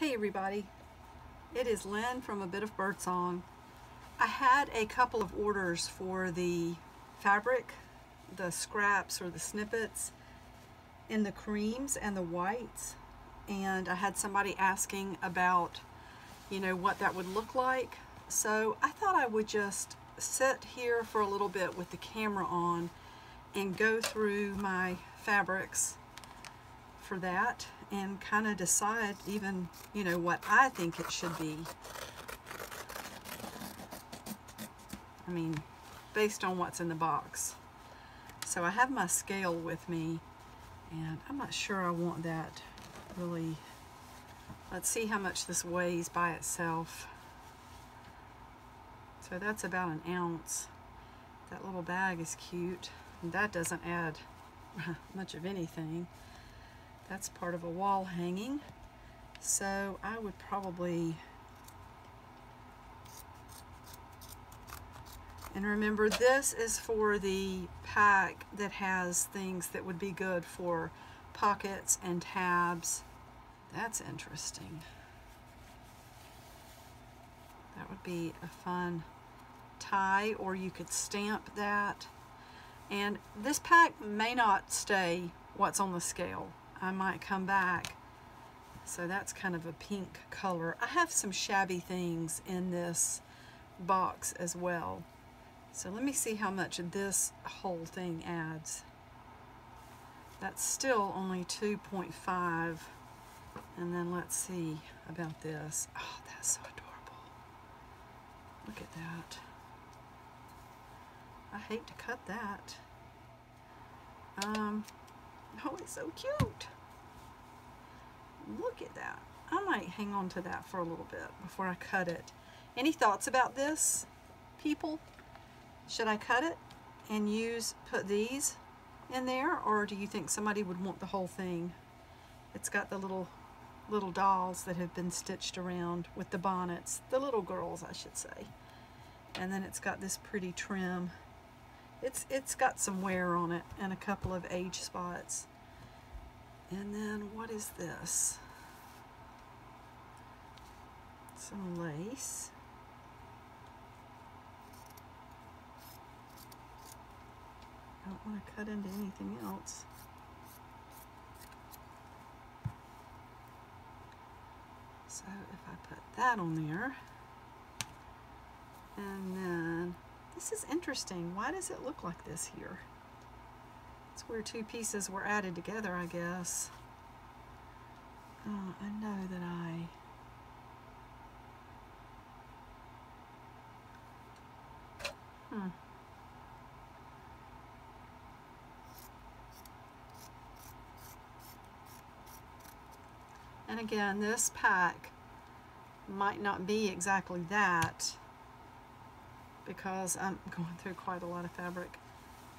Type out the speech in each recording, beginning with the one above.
Hey everybody, it is Lynn from A Bit of Birdsong. I had a couple of orders for the fabric, the scraps or the snippets in the creams and the whites and I had somebody asking about you know what that would look like. So I thought I would just sit here for a little bit with the camera on and go through my fabrics for that and kind of decide even, you know, what I think it should be. I mean, based on what's in the box. So I have my scale with me and I'm not sure I want that really. Let's see how much this weighs by itself. So that's about an ounce. That little bag is cute. And that doesn't add much of anything. That's part of a wall hanging. So I would probably, and remember this is for the pack that has things that would be good for pockets and tabs. That's interesting. That would be a fun tie or you could stamp that. And this pack may not stay what's on the scale. I might come back. So that's kind of a pink color. I have some shabby things in this box as well. So let me see how much this whole thing adds. That's still only 2.5. And then let's see about this. Oh, that's so adorable. Look at that. I hate to cut that. Um, Oh, it's so cute. Look at that. I might hang on to that for a little bit before I cut it. Any thoughts about this, people? Should I cut it and use, put these in there, or do you think somebody would want the whole thing? It's got the little little dolls that have been stitched around with the bonnets, the little girls, I should say. And then it's got this pretty trim it's, it's got some wear on it and a couple of age spots. And then what is this? Some lace. I don't want to cut into anything else. So if I put that on there, and then this is interesting. Why does it look like this here? It's where two pieces were added together, I guess. Oh, I know that I... Hmm. And again, this pack might not be exactly that because I'm going through quite a lot of fabric.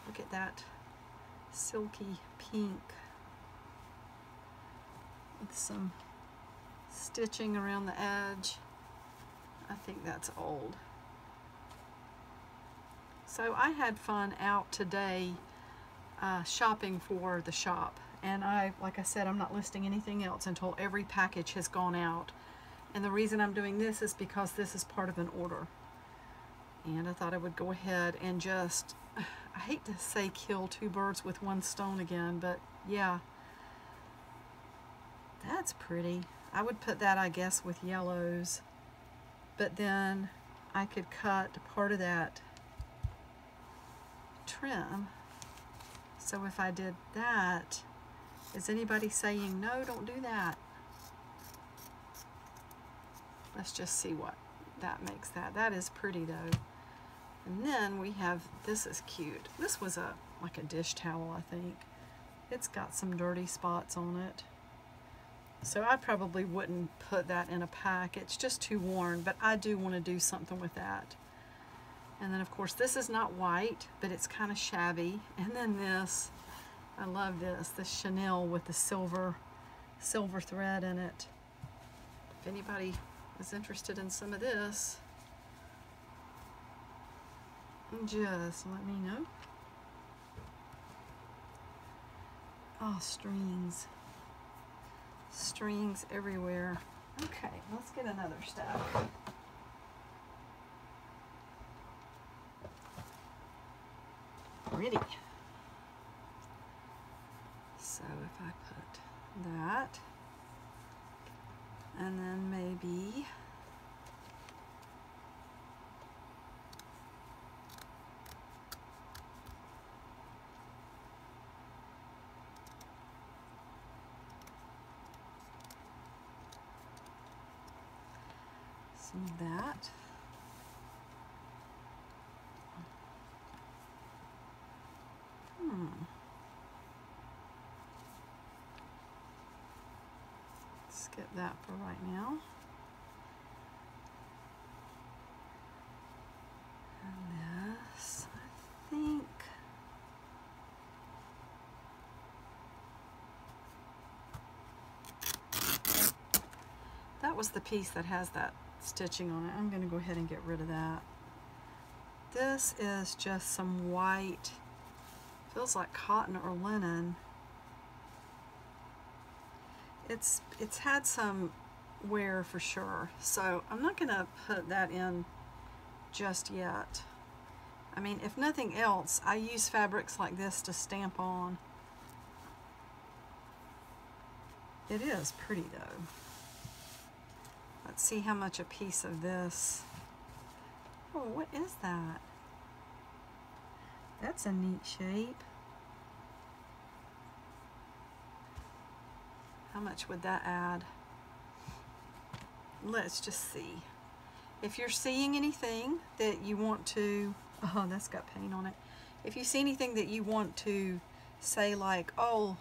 Look at that silky pink with some stitching around the edge. I think that's old. So I had fun out today uh, shopping for the shop. And I, like I said, I'm not listing anything else until every package has gone out. And the reason I'm doing this is because this is part of an order and I thought I would go ahead and just I hate to say kill two birds with one stone again but yeah. That's pretty. I would put that I guess with yellows. But then I could cut part of that trim. So if I did that is anybody saying no don't do that. Let's just see what that makes that. That is pretty though and then we have, this is cute. This was a like a dish towel, I think. It's got some dirty spots on it. So I probably wouldn't put that in a pack. It's just too worn, but I do want to do something with that. And then of course this is not white, but it's kind of shabby. And then this, I love this, this Chanel with the silver, silver thread in it. If anybody is interested in some of this, just let me know. Oh, strings. Strings everywhere. Okay. Let's get another stack. Pretty. So if I put that, and then maybe some of that. Hmm. Skip that for right now. And this, I think. That was the piece that has that stitching on it. I'm going to go ahead and get rid of that. This is just some white, feels like cotton or linen. It's, it's had some wear for sure, so I'm not going to put that in just yet. I mean, if nothing else, I use fabrics like this to stamp on. It is pretty though. Let's see how much a piece of this. Oh, what is that? That's a neat shape. How much would that add? Let's just see. If you're seeing anything that you want to, oh, that's got paint on it. If you see anything that you want to say like, oh,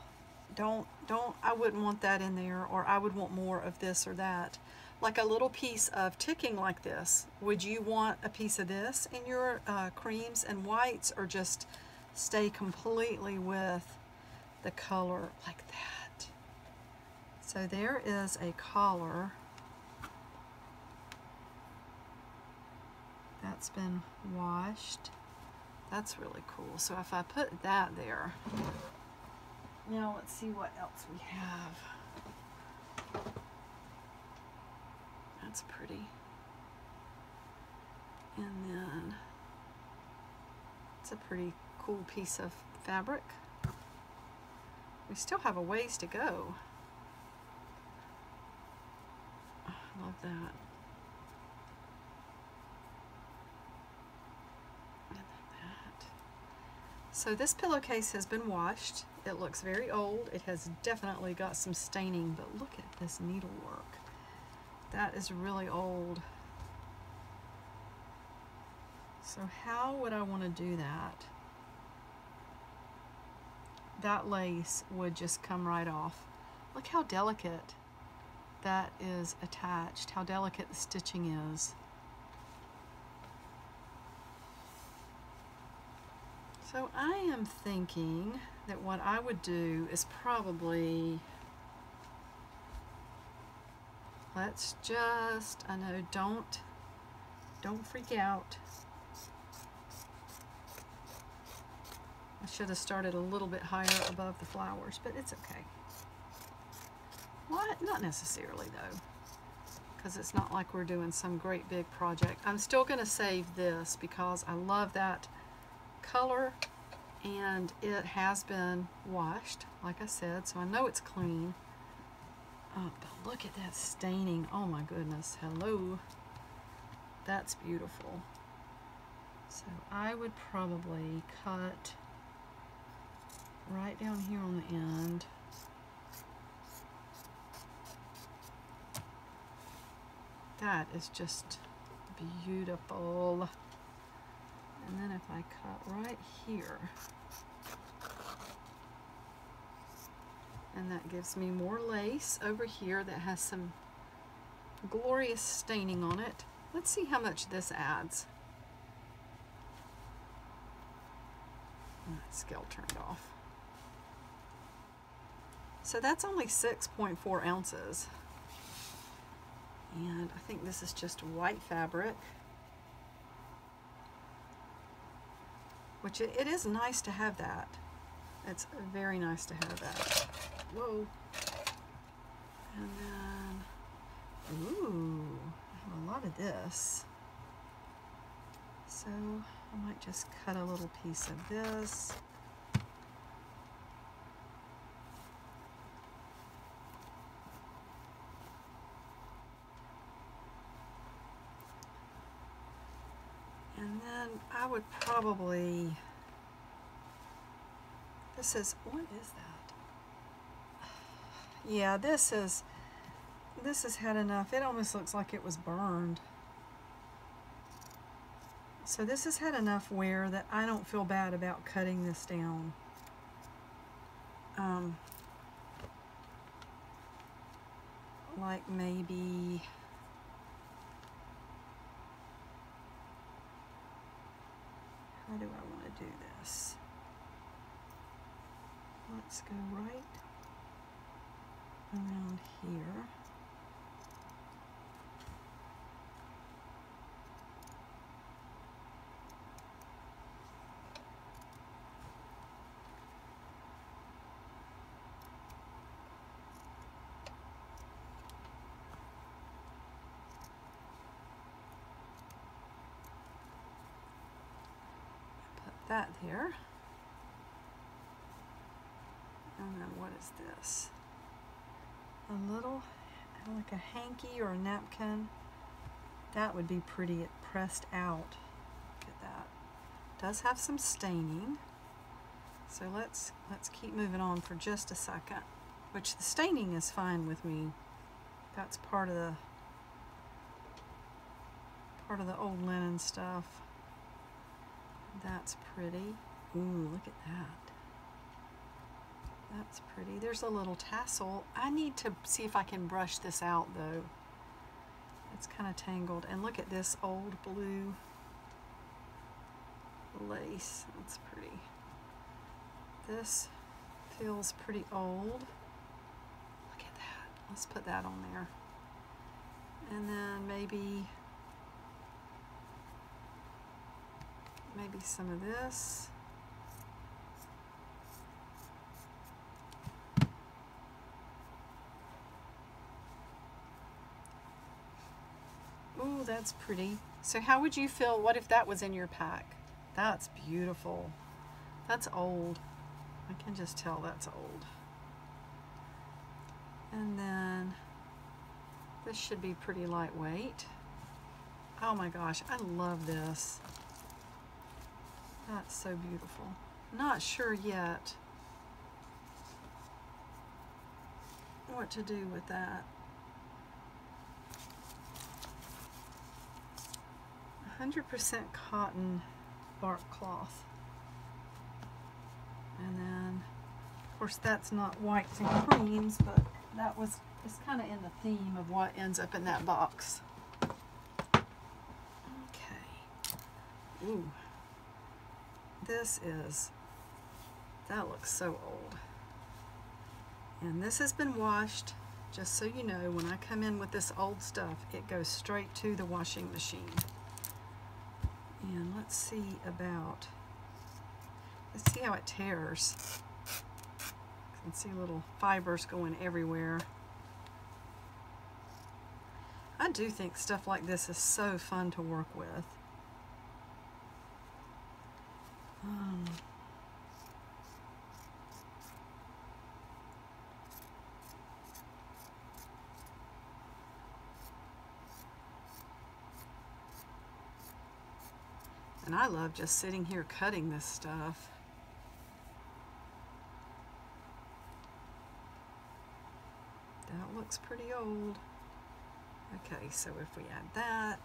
don't, don't, I wouldn't want that in there, or I would want more of this or that, like a little piece of ticking like this. Would you want a piece of this in your uh, creams and whites or just stay completely with the color like that? So there is a collar that's been washed. That's really cool. So if I put that there, now let's see what else we have. That's pretty. And then it's a pretty cool piece of fabric. We still have a ways to go. I love that. So this pillowcase has been washed. It looks very old. It has definitely got some staining, but look at this needlework. That is really old. So how would I want to do that? That lace would just come right off. Look how delicate that is attached, how delicate the stitching is. So I am thinking that what I would do is probably let's just, I know, don't, don't freak out. I should have started a little bit higher above the flowers, but it's okay. What? Not necessarily though, because it's not like we're doing some great big project. I'm still going to save this because I love that color and it has been washed, like I said, so I know it's clean. Oh, but look at that staining. Oh my goodness. Hello. That's beautiful. So I would probably cut right down here on the end. That is just beautiful. And then if I cut right here, and that gives me more lace over here that has some glorious staining on it. Let's see how much this adds. That scale turned off. So that's only 6.4 ounces. And I think this is just white fabric. Which it, it is nice to have that. It's very nice to have that. Whoa. And then, ooh, I have a lot of this. So I might just cut a little piece of this. And then I would probably, this is, what is that? Yeah, this is, this has had enough. It almost looks like it was burned. So this has had enough wear that I don't feel bad about cutting this down. Um, like maybe how do I want to do this? Let's go right around here. Put that there. And then what is this? A little, like a hanky or a napkin. That would be pretty pressed out. Look at that. Does have some staining. So let's let's keep moving on for just a second. Which the staining is fine with me. That's part of the part of the old linen stuff. That's pretty. Ooh, look at that. That's pretty. There's a little tassel. I need to see if I can brush this out though. It's kind of tangled. And look at this old blue lace. That's pretty. This feels pretty old. Look at that. Let's put that on there. And then maybe maybe some of this. Ooh, that's pretty. So how would you feel, what if that was in your pack? That's beautiful. That's old. I can just tell that's old. And then this should be pretty lightweight. Oh my gosh, I love this. That's so beautiful. Not sure yet what to do with that. 100% cotton bark cloth. And then, of course, that's not whites and creams, but that was, it's kind of in the theme of what ends up in that box. Okay. Ooh this is, that looks so old. And this has been washed, just so you know, when I come in with this old stuff, it goes straight to the washing machine. And let's see about, let's see how it tears. You can see little fibers going everywhere. I do think stuff like this is so fun to work with. I love just sitting here cutting this stuff. That looks pretty old. Okay, so if we add that,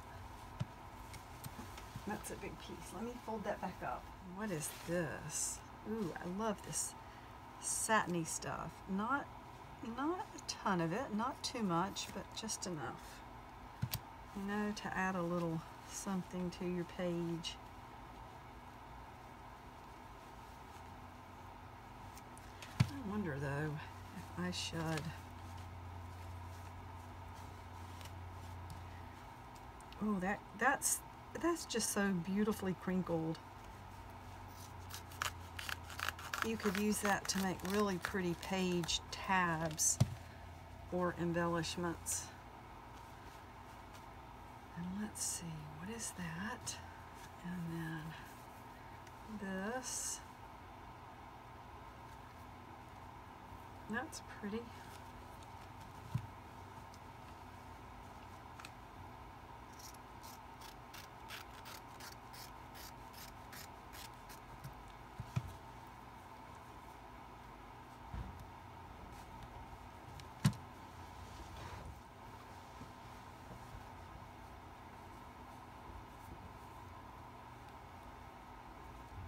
that's a big piece. Let me fold that back up. What is this? Ooh, I love this satiny stuff. Not, not a ton of it, not too much, but just enough. You know, to add a little something to your page. I wonder though if I should Oh, that that's that's just so beautifully crinkled. You could use that to make really pretty page tabs or embellishments. And let's see, what is that? And then this. That's pretty.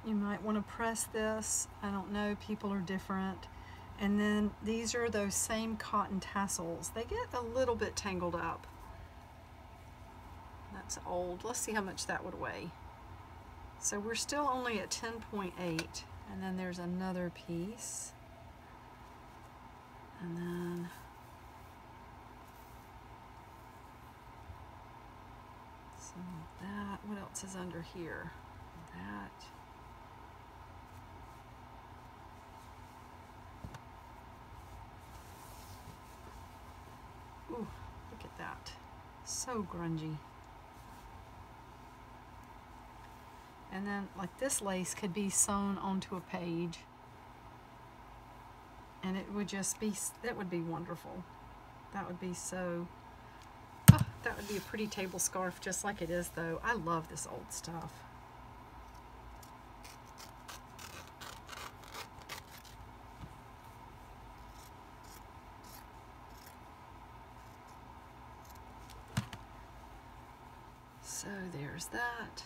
You might want to press this. I don't know, people are different. And then these are those same cotton tassels. They get a little bit tangled up. That's old. Let's see how much that would weigh. So we're still only at 10.8. And then there's another piece. And then some of that. What else is under here? That. Ooh, look at that. So grungy. And then like this lace could be sewn onto a page. And it would just be, that would be wonderful. That would be so, oh, that would be a pretty table scarf just like it is though. I love this old stuff. So there's that.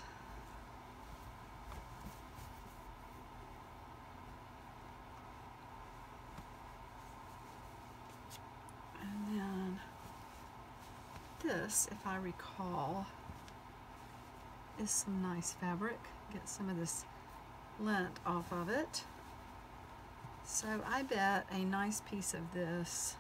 And then this, if I recall, is some nice fabric. Get some of this lint off of it. So I bet a nice piece of this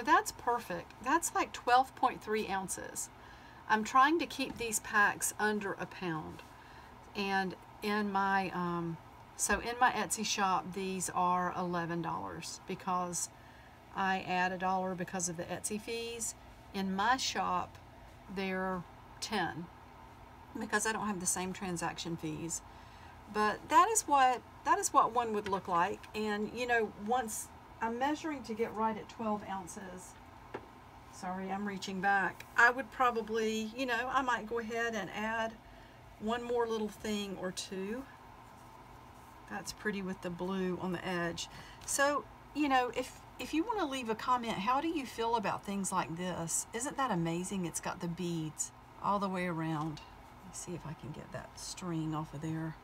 So that's perfect. That's like 12.3 ounces. I'm trying to keep these packs under a pound. And in my, um, so in my Etsy shop, these are $11 because I add a dollar because of the Etsy fees. In my shop, they're 10 because I don't have the same transaction fees. But that is what that is what one would look like. And you know, once I'm measuring to get right at 12 ounces. Sorry, I'm reaching back. I would probably, you know, I might go ahead and add one more little thing or two. That's pretty with the blue on the edge. So, you know, if if you want to leave a comment, how do you feel about things like this? Isn't that amazing? It's got the beads all the way around. Let's see if I can get that string off of there.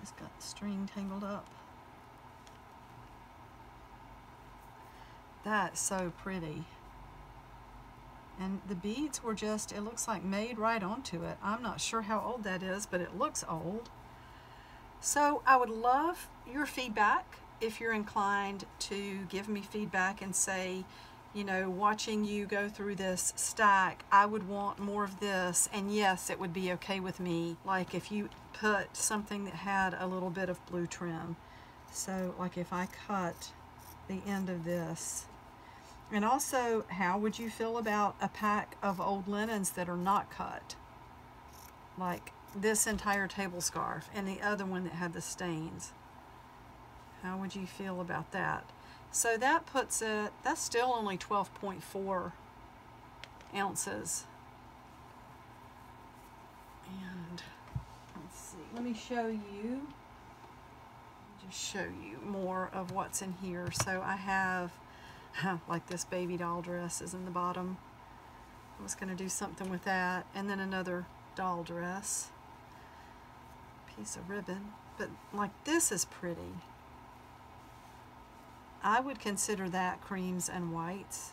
Just got the string tangled up. That's so pretty. And the beads were just, it looks like made right onto it. I'm not sure how old that is, but it looks old. So I would love your feedback if you're inclined to give me feedback and say, you know, watching you go through this stack, I would want more of this. And yes, it would be okay with me. Like if you put something that had a little bit of blue trim. So like if I cut the end of this, and also how would you feel about a pack of old linens that are not cut? Like this entire table scarf and the other one that had the stains. How would you feel about that? So that puts it, that's still only 12.4 ounces. And let's see, let me show you, just show you more of what's in here. So I have, like this baby doll dress is in the bottom. I was gonna do something with that. And then another doll dress, piece of ribbon. But like this is pretty. I would consider that creams and whites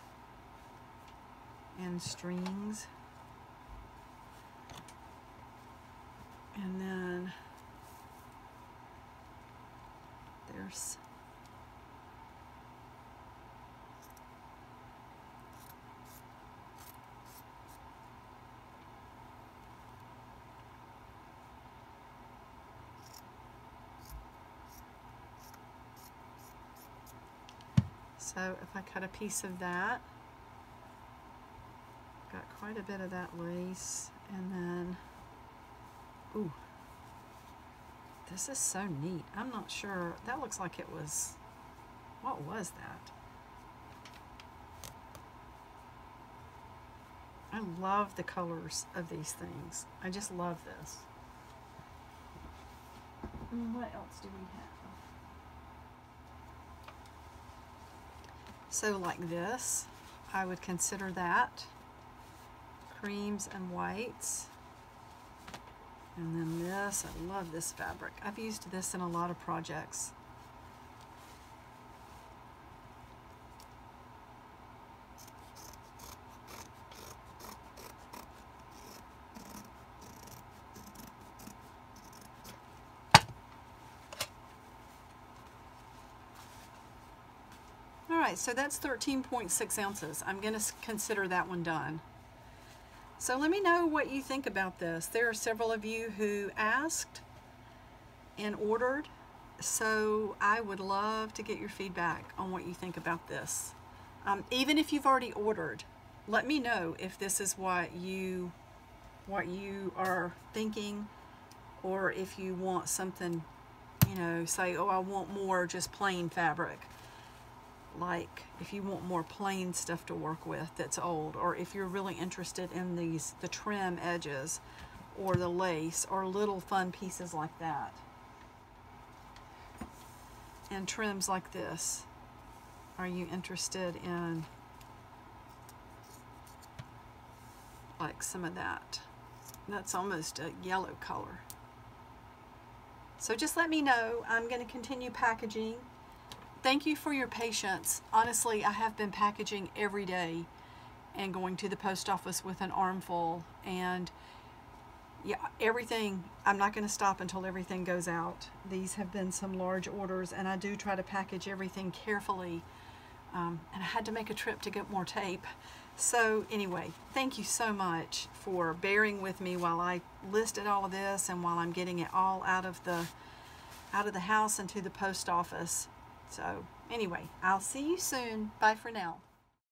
and strings. And then colors. So if I cut a piece of that, got quite a bit of that lace, and then, ooh, this is so neat. I'm not sure, that looks like it was, what was that? I love the colors of these things. I just love this. And what else do we have? So like this, I would consider that. Creams and whites. And then this, I love this fabric. I've used this in a lot of projects. All right, so that's 13.6 ounces. I'm gonna consider that one done. So let me know what you think about this. There are several of you who asked and ordered, so I would love to get your feedback on what you think about this. Um, even if you've already ordered, let me know if this is what you what you are thinking or if you want something, you know, say, oh, I want more just plain fabric like if you want more plain stuff to work with that's old or if you're really interested in these the trim edges or the lace or little fun pieces like that. And trims like this. Are you interested in like some of that? That's almost a yellow color. So just let me know. I'm going to continue packaging thank you for your patience. Honestly, I have been packaging every day and going to the post office with an armful and yeah, everything, I'm not going to stop until everything goes out. These have been some large orders and I do try to package everything carefully. Um, and I had to make a trip to get more tape. So anyway, thank you so much for bearing with me while I listed all of this and while I'm getting it all out of the out of the house and to the post office. So anyway, I'll see you soon. Bye for now.